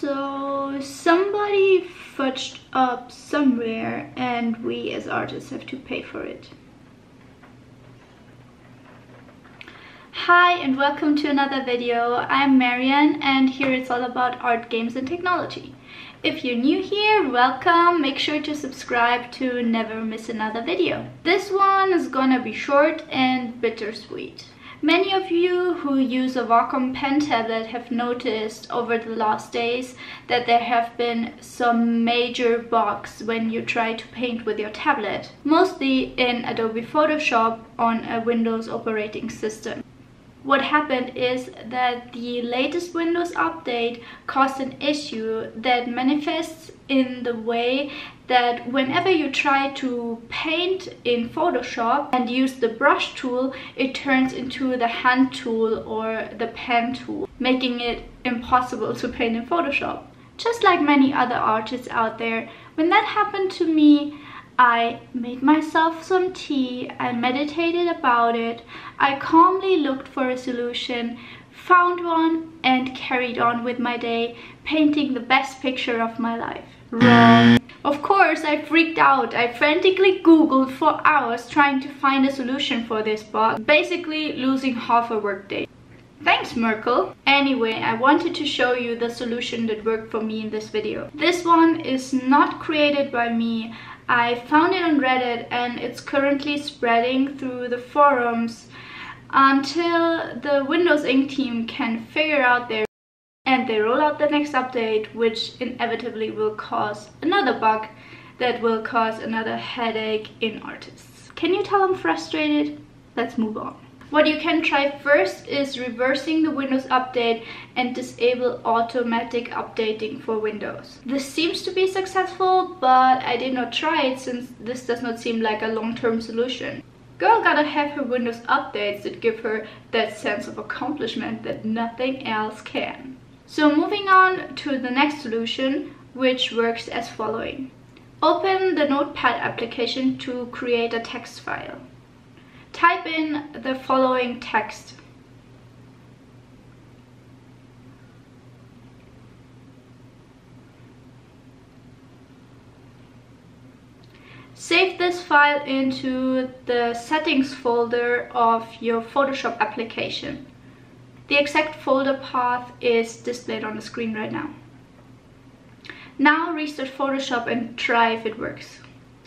So somebody fudged up somewhere and we as artists have to pay for it. Hi and welcome to another video. I'm Marion and here it's all about art, games and technology. If you're new here, welcome. Make sure to subscribe to never miss another video. This one is gonna be short and bittersweet. Many of you who use a Wacom pen tablet have noticed over the last days that there have been some major bugs when you try to paint with your tablet, mostly in Adobe Photoshop on a Windows operating system what happened is that the latest Windows update caused an issue that manifests in the way that whenever you try to paint in Photoshop and use the brush tool, it turns into the hand tool or the pen tool, making it impossible to paint in Photoshop. Just like many other artists out there, when that happened to me, I made myself some tea, I meditated about it, I calmly looked for a solution, found one and carried on with my day, painting the best picture of my life. Wrong. Of course, I freaked out. I frantically googled for hours trying to find a solution for this bug, basically losing half a workday. Thanks Merkel! Anyway, I wanted to show you the solution that worked for me in this video. This one is not created by me. I found it on Reddit and it's currently spreading through the forums until the Windows Ink team can figure out their and they roll out the next update which inevitably will cause another bug that will cause another headache in artists. Can you tell I'm frustrated? Let's move on. What you can try first is reversing the Windows update and disable automatic updating for Windows. This seems to be successful, but I did not try it since this does not seem like a long-term solution. Girl gotta have her Windows updates that give her that sense of accomplishment that nothing else can. So moving on to the next solution, which works as following. Open the Notepad application to create a text file type in the following text. Save this file into the settings folder of your Photoshop application. The exact folder path is displayed on the screen right now. Now restart Photoshop and try if it works.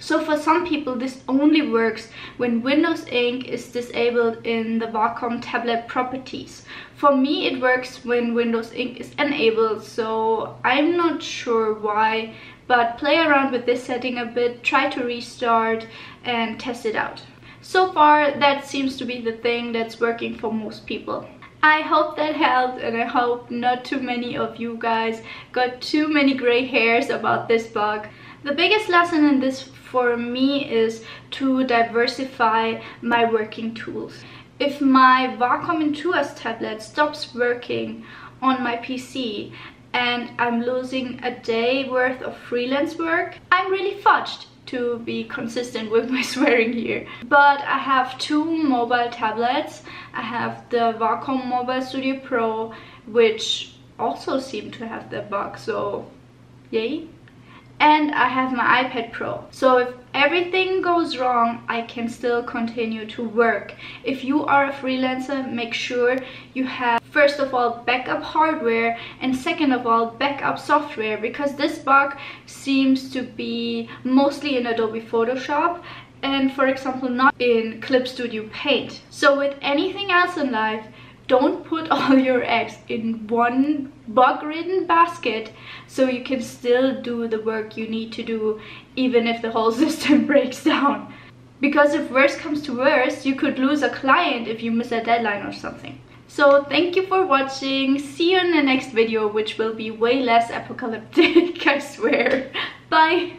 So for some people this only works when Windows Ink is disabled in the Wacom tablet properties. For me it works when Windows Ink is enabled so I'm not sure why but play around with this setting a bit, try to restart and test it out. So far that seems to be the thing that's working for most people. I hope that helped and I hope not too many of you guys got too many gray hairs about this bug. The biggest lesson in this for me is to diversify my working tools. If my Wacom Intuos tablet stops working on my PC and I'm losing a day worth of freelance work, I'm really fudged to be consistent with my swearing here. But I have two mobile tablets. I have the Wacom Mobile Studio Pro, which also seem to have that bug, so yay and I have my iPad Pro. So if everything goes wrong, I can still continue to work. If you are a freelancer, make sure you have first of all backup hardware and second of all backup software because this bug seems to be mostly in Adobe Photoshop and for example not in Clip Studio Paint. So with anything else in life, don't put all your eggs in one bug-ridden basket so you can still do the work you need to do even if the whole system breaks down. Because if worst comes to worst, you could lose a client if you miss a deadline or something. So thank you for watching. See you in the next video, which will be way less apocalyptic, I swear. Bye!